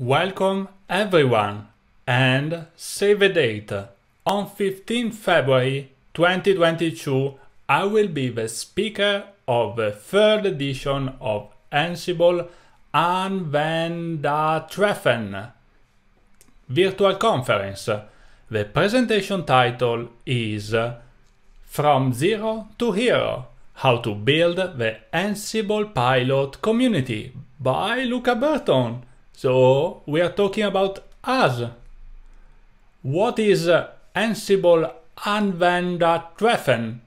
Welcome everyone and save the date. On 15 February 2022 I will be the speaker of the third edition of Ansible Anwendertreffen virtual conference. The presentation title is From Zero to Hero How to Build the Ansible Pilot Community by Luca Berton. So we are talking about us. What is Ansible Anwendertreffen,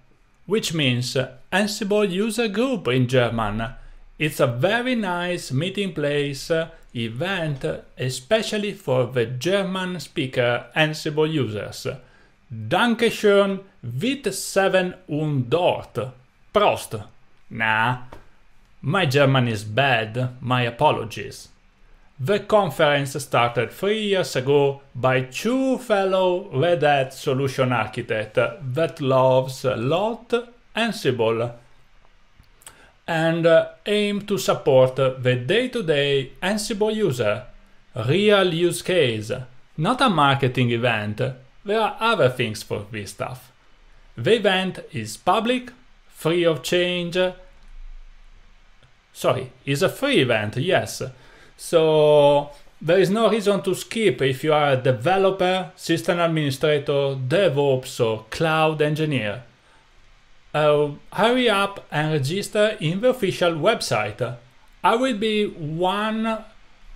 which means Ansible User Group in German. It's a very nice meeting place uh, event, especially for the German speaker Ansible users. Dankeschön with 7 und dort. Prost. Nah, my German is bad, my apologies. The conference started three years ago by two fellow Red Hat solution architects that loves a lot Ansible and uh, aim to support the day-to-day -day Ansible user, real use case, not a marketing event. There are other things for this stuff. The event is public, free of change. Sorry, is a free event, yes. So there is no reason to skip if you are a developer, system administrator, DevOps or cloud engineer. Uh, hurry up and register in the official website. I will be one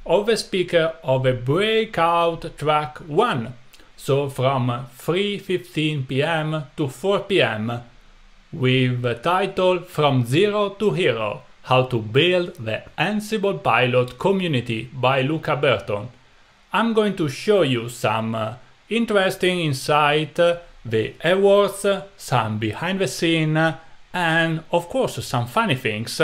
of the speaker of a breakout track 1, so from 3.15 pm to 4 pm, with the title From Zero to Hero how to Build the Ansible Pilot Community by Luca Berton. I'm going to show you some uh, interesting insight, uh, the awards, uh, some behind the scene, and of course some funny things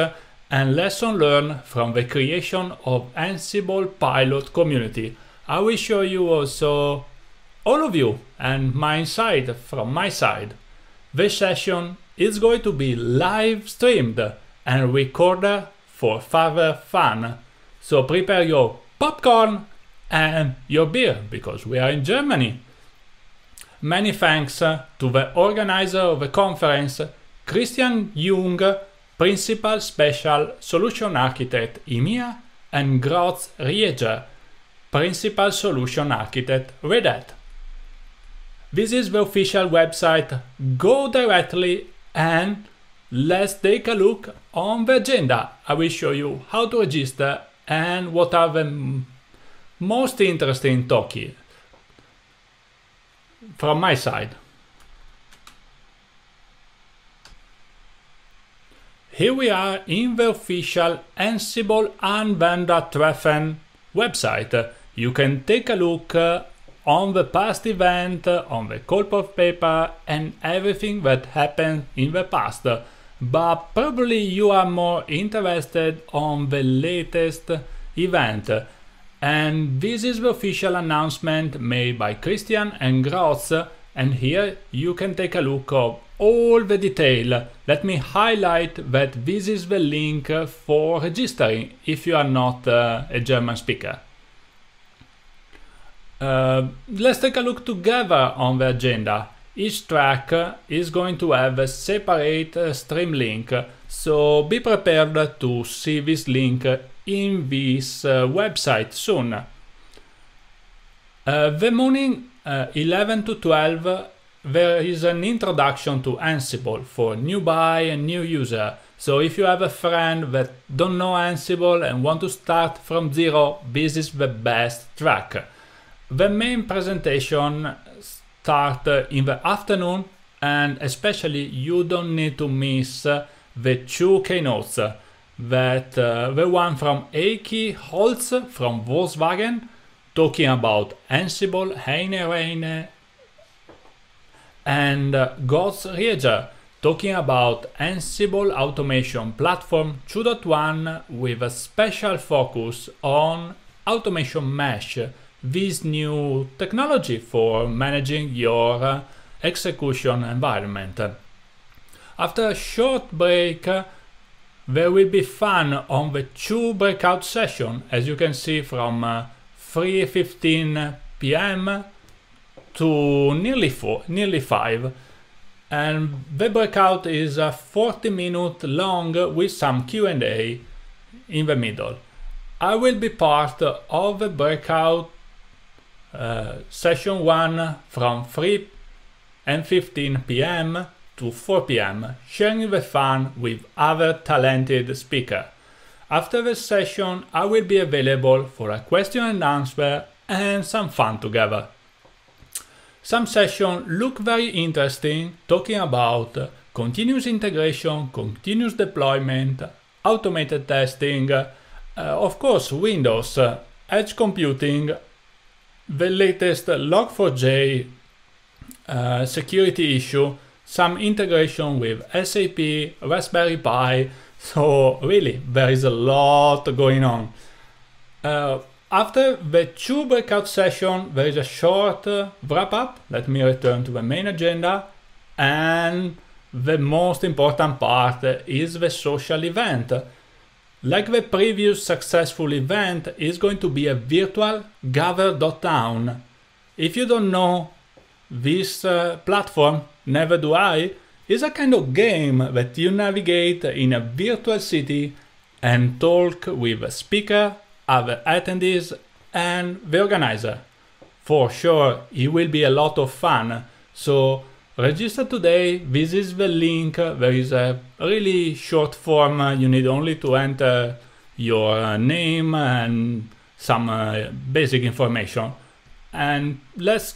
and lesson learned from the creation of Ansible Pilot Community. I will show you also all of you and my insight from my side. This session is going to be live streamed and recorder for further fun. So prepare your popcorn and your beer because we are in Germany. Many thanks uh, to the organizer of the conference, Christian Jung, Principal Special Solution Architect EMEA, and Götz Rieger, Principal Solution Architect Red Hat. This is the official website. Go directly and Let's take a look on the agenda. I will show you how to register and what are the most interesting talks from my side. Here we are in the official Ansible Anwendertreffen website. You can take a look uh, on the past event, on the of paper and everything that happened in the past but probably you are more interested on the latest event. And this is the official announcement made by Christian and Götz and here you can take a look of all the detail. Let me highlight that this is the link for registering if you are not uh, a German speaker. Uh, let's take a look together on the agenda. Each track is going to have a separate uh, stream link, so be prepared to see this link in this uh, website soon. Uh, the morning uh, 11 to 12 there is an introduction to Ansible for newbie and new user. So if you have a friend that don't know Ansible and want to start from zero, this is the best track. The main presentation start in the afternoon and especially you don't need to miss the two keynotes that uh, the one from Heikki Holtz from Volkswagen talking about Ansible, Heine Reine and uh, Götz Rieger talking about Ansible Automation Platform 2.1 with a special focus on automation mesh this new technology for managing your uh, execution environment. After a short break, uh, there will be fun on the two breakout sessions, as you can see from uh, 3.15 p.m. to nearly, four, nearly 5 and the breakout is a 40 minute long with some Q&A in the middle. I will be part of the breakout uh, session 1 from 3 and 15 p.m. to 4 p.m. sharing the fun with other talented speaker. After the session I will be available for a question and answer and some fun together. Some sessions look very interesting, talking about continuous integration, continuous deployment, automated testing, uh, of course Windows, uh, edge computing, the latest Log4j uh, security issue, some integration with SAP, Raspberry Pi, so really there is a lot going on. Uh, after the two breakout session, there is a short uh, wrap up. Let me return to the main agenda. And the most important part is the social event. Like the previous successful event is going to be a virtual gather.town. If you don't know this uh, platform, never do I, is a kind of game that you navigate in a virtual city and talk with a speaker other attendees and the organizer. For sure, it will be a lot of fun. So register today, this is the link, there is a really short form, you need only to enter your name and some uh, basic information. And let's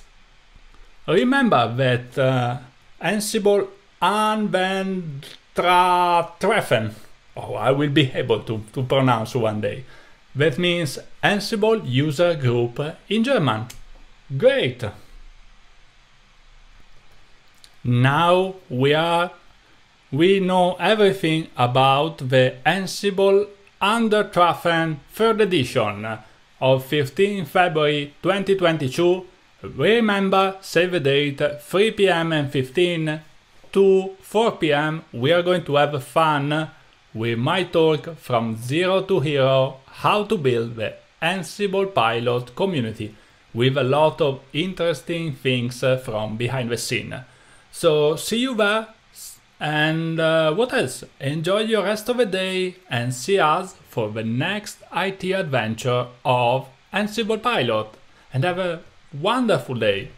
remember that uh, Ansible Anwendungstreffen, oh, I will be able to, to pronounce one day. That means Ansible User Group in German. Great! Now we are we know everything about the Ansible Andröpfchen 3rd edition of 15 February 2022. Remember, save the date 3 pm and 15 to 4 pm. We are going to have fun with my talk from zero to hero how to build the Ansible pilot community with a lot of interesting things uh, from behind the scene. So see you there and uh, what else? Enjoy your rest of the day and see us for the next IT adventure of Ansible Pilot and have a wonderful day.